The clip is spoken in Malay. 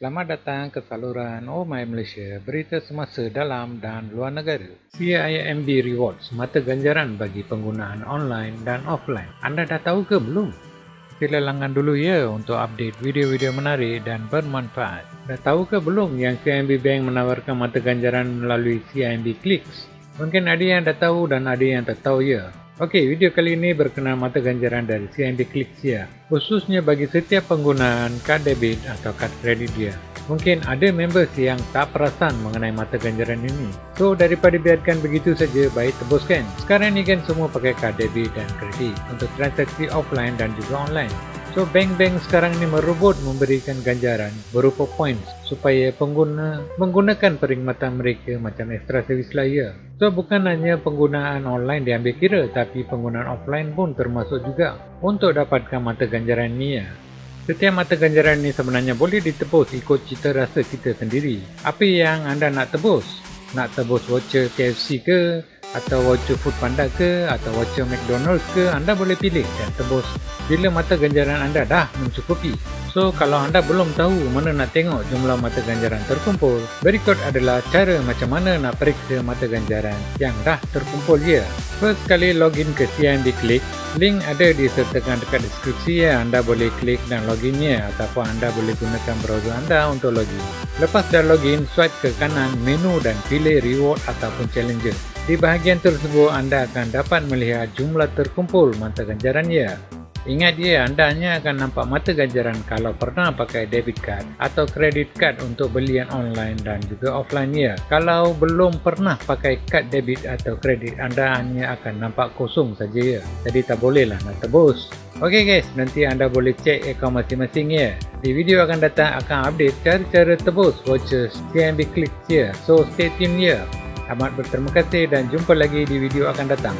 Selamat datang ke saluran Oh My Malaysia, berita semasa dalam dan luar negara. CIMB Rewards, mata ganjaran bagi penggunaan online dan offline. Anda dah tahu ke belum? Sila langgan dulu ya untuk update video-video menarik dan bermanfaat. Dah tahu ke belum yang CIMB Bank menawarkan mata ganjaran melalui CIMB Clicks? Mungkin ada yang dah tahu dan ada yang tak tahu ya. Okey, video kali ini berkenaan mata ganjaran dari CIMB Clicks ya, khususnya bagi setiap penggunaan kad debit atau kad kredit dia. Mungkin ada members yang tak perasan mengenai mata ganjaran ini. So, daripada biarkan begitu saja, baik tebuskan. Sekarang ni kan semua pakai kad debit dan kredit untuk transaksi offline dan juga online. So bank-bank sekarang ni merebut memberikan ganjaran berupa points supaya pengguna menggunakan perkhidmatan mereka macam extra service layer. So bukan hanya penggunaan online diambil kira tapi penggunaan offline pun termasuk juga untuk dapatkan mata ganjaran ni ya. Setiap mata ganjaran ni sebenarnya boleh ditebus ikut cita rasa kita sendiri. Apa yang anda nak tebus? Nak tebus voucher KFC ke? Atau voucher food panda ke atau voucher McDonald's ke anda boleh pilih. Dan tebus bila mata ganjaran anda dah mencukupi. So kalau anda belum tahu mana nak tengok jumlah mata ganjaran terkumpul berikut adalah cara macam mana nak periksa mata ganjaran yang dah terkumpul ya. First kali login ke CIMB Click link ada disertakan dekat deskripsi ya. Anda boleh klik dan loginnya ataupun anda boleh gunakan browser anda untuk login. Lepas dah login swipe ke kanan menu dan pilih reward ataupun challenger di bahagian tersebut anda akan dapat melihat jumlah terkumpul mata ganjaran ya. Ingat ya, anda hanya akan nampak mata ganjaran kalau pernah pakai debit card atau credit card untuk belian online dan juga offline ya. Kalau belum pernah pakai kad debit atau kredit, anda hanya akan nampak kosong saja ya. Jadi tak bolehlah nak tebus. Okey guys, nanti anda boleh cek akaun masing-masing ya. Di video akan datang akan update cara-cara tebus vouchers CMB Click ya. So stay tune ya. Amat berterima kasih dan jumpa lagi di video akan datang.